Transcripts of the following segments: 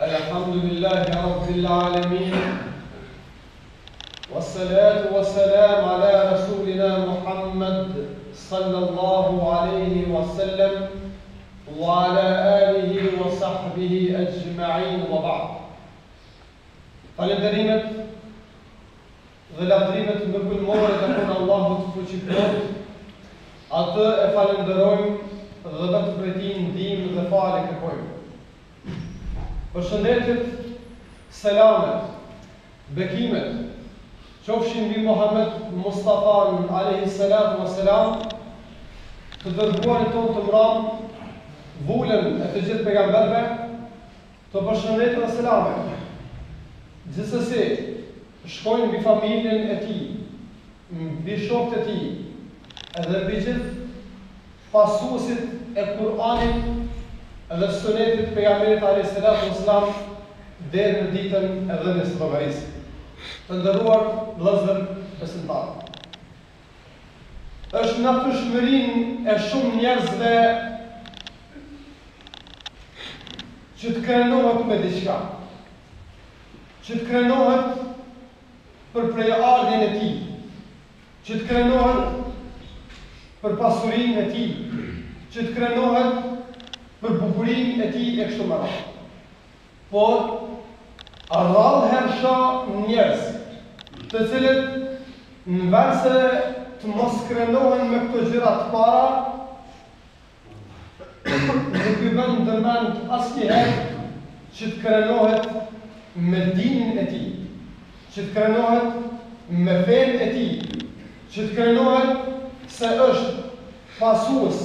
الحمد لله رب العالمين والصلاة والسلام على رسولنا محمد صلى الله عليه وسلم وعلى آله وصحبه أجمعين وبعد قال الدريمة Dhe lavdrimet më kulmore i takojnë Allahut Fuqiplotë, Atë e falënderojmë dhe vetëm prej Tij ndihmë dhe falje kërkojmë. Përshëndetjet, selamet, bekimet, qofshin mbi Muhamed Mustafanë alejhi selatu ue selam, të dërguarin tonë të mbramë, vulën e të gjithë pejgamberëve, Po ashtu selame gjithsesi shkojnë mbi familjen e tij, mbi shokët e tij dhe mbi gjithë pasuesit e Kur'anit dhe Sunetit të Pejgamberit alejhi selatu ve selam deri në Ditën e Dhënies së Llogarisë. Të nderuar vëllezër besimtarë. Është në natyrshmërinë e shumë njerëzve që të krenohet me diçka, që të krenohet për prejardhjen e tij, që të krenohet për pasurinë e tij, që të krenohet për bukurinë e tij e kështu me radhë. Por, rrallëherë shoh njerëz, të cilët në vend se të mos krenohen me këto gjëra të parapara, nuk i vjen ndërmend asnjëherë që të krenohet me dinin e tij, që të krenohet me fenë e tij, që të krenohet se është pasues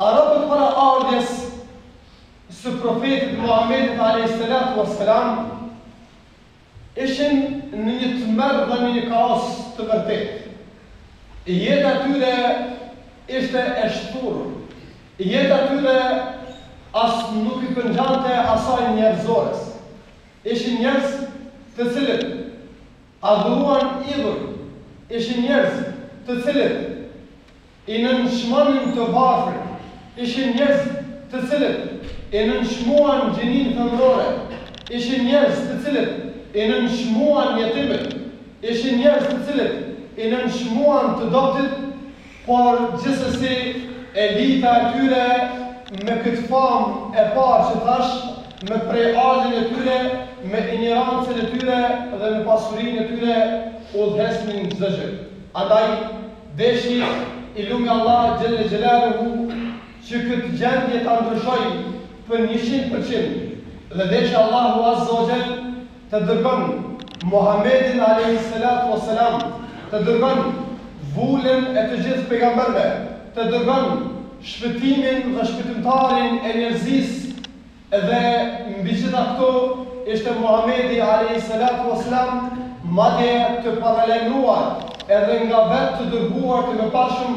Arabët para ardhjes së profetit Muhammedit alayhi salatu wassalam ishin në një tmerr dhe në një kaos të vërtetë. Jeta e tyre ishte e shturur. Jeta e tyre as nuk i përngjante asaj njerëzores. Ishin njerëz të cilët Adhuronin idhuj, ishin njerëz të cilët i nënçmonin të varfrit, ishin njerëz të cilët e nënçmonin gjininë femërore, ishin njerëz të cilët i nënçmonin jetimët, ishin njerëz të cilët i nënçmonin të dobëtit, Por gjithsesi elita e tyre me këtë famë e parë që thashë, me prejardhjen e tyre, me injorancën e tyre dhe me pasurinë e tyre udhëhiqnin çdo gjë. Andaj deshi i lumi Allahu xhelle xhelaluhu që këtë gjendje ta ndryshojë për njëqind përqind dhe deshi Allahu azza wa xhell, Të dërgon Muhamedin alejhi selatu o selam, të dërgon vulën e të gjithë pejgamberëve, të dërgon shpëtimin dhe shpëtimtarin e njerëzisë dhe mbi gjitha këto ishte Muhamedi alejhi selatu o selam madje të paralajmëruar edhe nga vetë të dërguar të mëparshëm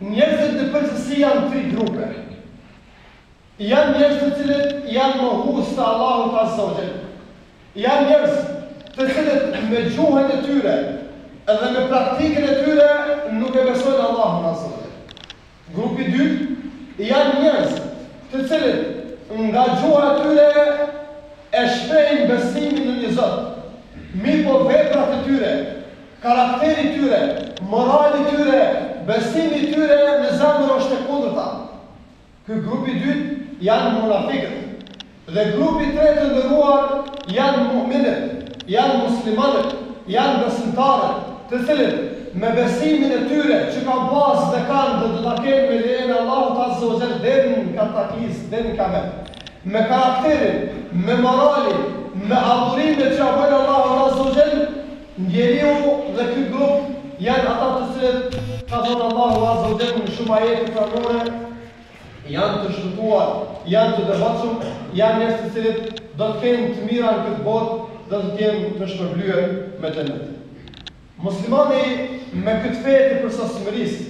Njerëzit në përgjithësi janë tri grupe. Janë njerëz të cilët janë mohues të Allahut Azza wa Jall. Janë njerëz të cilët me gjuhën e tyre edhe me praktikën e tyre nuk e besojnë Allahun Azza wa Jall. Grupi i dytë janë njerëz të cilët nga gjuha e tyre e shprehin besimin në një Zot, mirëpo veprat e tyre Karakteri i tyre, morali i tyre, besimi i tyre në zemër është e kundërta. Ky grup i dytë janë munafikët. Dhe grupi i tretë të nderuar janë mu'minët, janë muslimanët, janë besimtarët, të cilët me besimin e tyre që kanë pas dhe kanë dhe do ta kenë me lejen e Allahut azze o xhel deri në kataklizëm, deri në kijamet. Me karakterin, me moralin, me adhurimet që ja bëjnë Allahut azze o xhel, Njeriu dhe ky grup janë ata të cilët, ka thënë Allahu azza wa xhell në shumë ajete kuranore, janë të shpëtuar, janë të devotshëm, janë njerëz të cilët do të kenë të mira në këtë botë dhe do të jenë të shpërblyer me xhenet. Muslimani me këtë fe të përsosmërisë,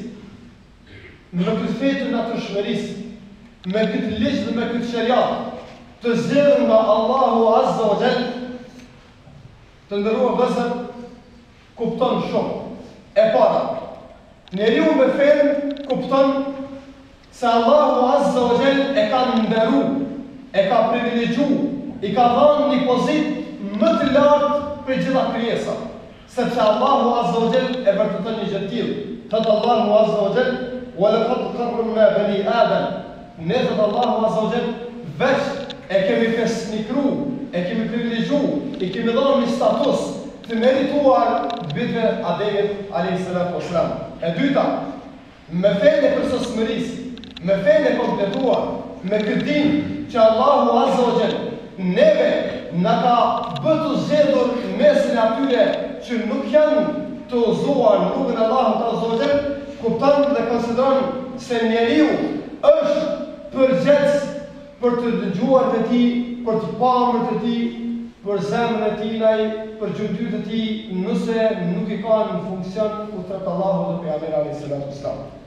me këtë fe të natyrshmërisë, me këtë ligj dhe me këtë sheriat të zgjedhur nga Allahu azza wa xhell, Të nderuar vëllezër, kupton shumë. E para, njeriu me fe kupton se Allahu Azza wa Jall e ka nderu, e ka privilegju, i ka dhanë një pozitë më të lartë prej gjitha krijesave, sepse Allahu Azza wa Jall e vërteton një gjë të tillë, thotë Allahu Azza wa Jall, Wa laqad karramna bani Adam, Ne thot Allahu azza wa jall veç e kemi fisnikru, e kemi privilegju, i kemi dhënë një status të merituar bijve Ademit alejhi selatu wa selam. E dyta, me fenë e përsosmërisë, me fenë e kompletuar, me këtë din që Allahu azza wa jall Neve na ka bë të zgjedhur n'mesin e atyre që nuk janë të udhëzuar në rrugën e Allahut Azza wa Jall, kupton dhe konsideron se njeriu është përgjegjës për të dëgjuarit e tij, për të pamërit e tij, për zemrën e tinaj, për gjymtyrët e tij, nëse nuk i ka në funksion ku thërret Allahu dhe Pejgamberi Alejhi Selatu Ves Selam.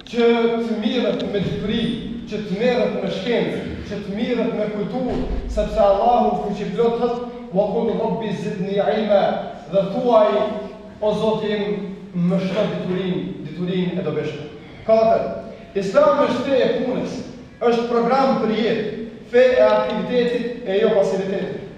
Që të mirret me dituri, që të mirret me shkencë, që të mirret me kulturë, sepse Allahu Fuqiplot thotë, Wa qul Rabbi zidni ilma, dhe thuaj, O Zoti im, ma shto diturinë, diturinë e dobishme. Katër. Islami është fe e punës, është program për jetë, fe e aktivitetit e jo pasivitetit.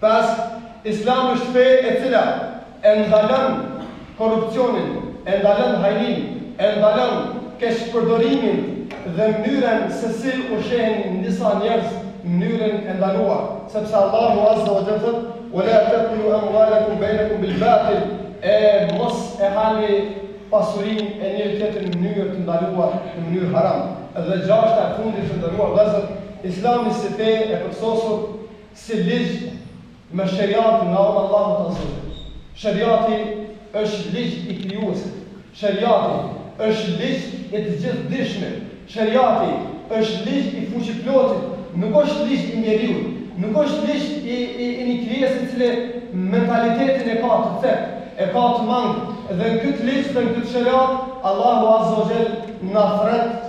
Pesë, Islami është fe e cila e ndalon korrupsionin, e ndalon hajninë, e ndalon keqpërdorimin dhe mënyrën se si ushqehen disa njerëz në mënyrën e ndaluar, sepse Allahu azza wa jall thotë, Wa la ta'kulu amwalakum bainakum bil batil, e mos e hani pasurinë e njëri tjetrit në mënyrë të ndaluar, në mënyrë haram. Dhe gjashta e fundit, të nderuar vëllezër, Islami si fe e përsosur, Si ligj me sheriat nga ana e Allahut azze wa xhel. Sheriati është ligj i krijuesit. Sheriati është ligj i të gjithëdijshmit. Sheriati është ligj i fuqiplotit. Nuk është ligj i njeriut. Nuk është ligj i i një krijese e cila mentalitetin e ka të cektë, e ka të mangët. Dhe në këtë ligj dhe në këtë sheriat Allahu azze wa xhel na thret,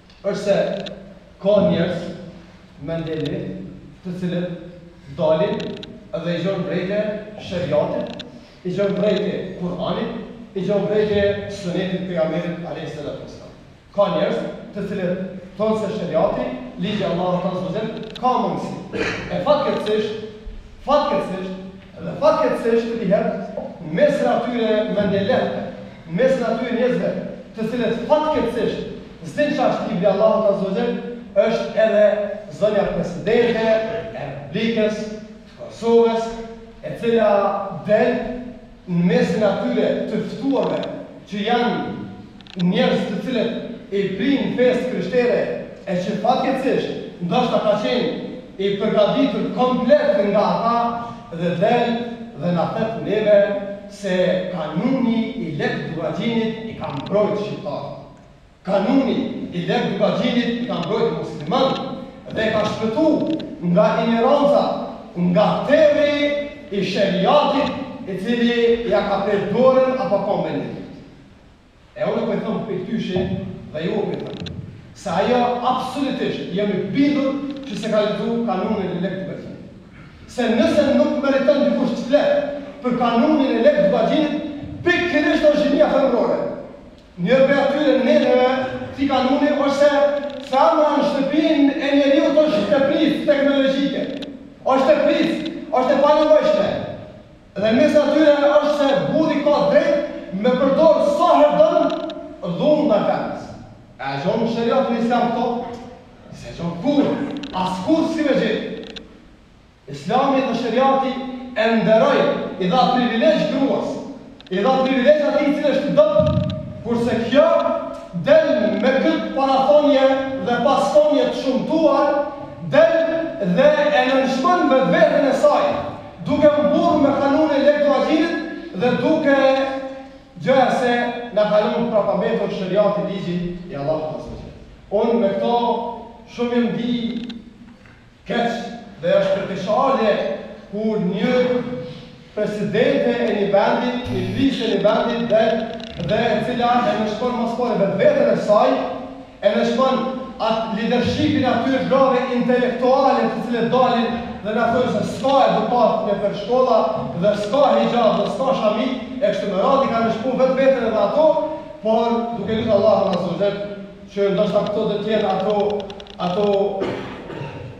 është se ka njerëz mendjelehtë të cilët dalin dhe i gjonë vrejtje sheriatit, i gjonë vrejtje Kur'anit, i gjonë vrejtje Sunetit të Pejgamberit alejhi selatu ve selam. Ka njerëz të cilët thonë se sheriati, ligji i Allahut azza wa xhel, ka mangësi. E fatkeqësisht, fatkeqësisht, Dhe fatkeqësisht njëra në mesin e atyre mendjelehtëve, në mesin e atyre njerëzve të cilët fatkeqësisht s'dinë çfarë është libri i Allahut azza wa xhel, është edhe zonja presidente e Republikës të Kosovës, e cila del në mesin e atyre të ftuarve që janë Njerëz të cilët i prijnë fesë krishtere e që fatkeqësisht ndoshta ka qenë i përgatitur komplet nga ata dhe del dhe na thet neve se Kanuni i Lek Dukagjinit i ka mbrojt shqiptarët. Kanuni i Lek Dukagjinit i ka mbrojt muslimanët dhe i ka shpëtu nga injoranca, nga terri i sheriatit i cili ia ka pre dorën apo këmbën hajnit. E unë po i them prej këtij kyrsi dhe ju po i them, se ajo absolutisht jam i bindur që s'e ka lexu kanunin e Lekë Dukagjinit. Se nëse nuk meriton dikush të flet për kanunin e Lekë Dukagjinit, pikërisht është gjinia femërore. Një prej atyre neneve të këtij kanuni është se femra në shtëpinë e njeriut është tepricë teknologjike. Është tepricë, është e panevojshme. Dhe mes atyre është se burri ka drejt me përdor sa herë don dhunë ndaj femrës. A e gjon në sheriatin islam këto? S'e gjon kurrë, as kurrë s'ki me gjet. Islami dhe sheriati e nderoi, i dha privilegj gruas, i dha privilegj atij i cili është i dobët, kurse kjo del me këtë parathënje dhe pasthënje të shëmtuar, del dhe e nënçmon vetveten e saj Duke u mburrë me kanun e Lek Dukagjinit dhe duke gjoja se na ka lënë prapambetur sheriati, ligji i Allahut Azza wa Jell. Unë me këto shumë e ndi keq dhe është për keqardhje kur një presidente e një vendi, një krishte e një vendi del dhe e cila e nënçmon më së pari vetveten e saj, E nënçmon atë lidershipin e atyre grave intelektuale të cilët dalin dhe na thonë se s'ka edukatë nëpër shkolla dhe s'ka hixhab dhe s'ka shami e kështu me radhë i kanë shpu vetë veten edhe ato, por duke lutë Allahun Azza wa Jall që ndoshta këto do të jenë ato ato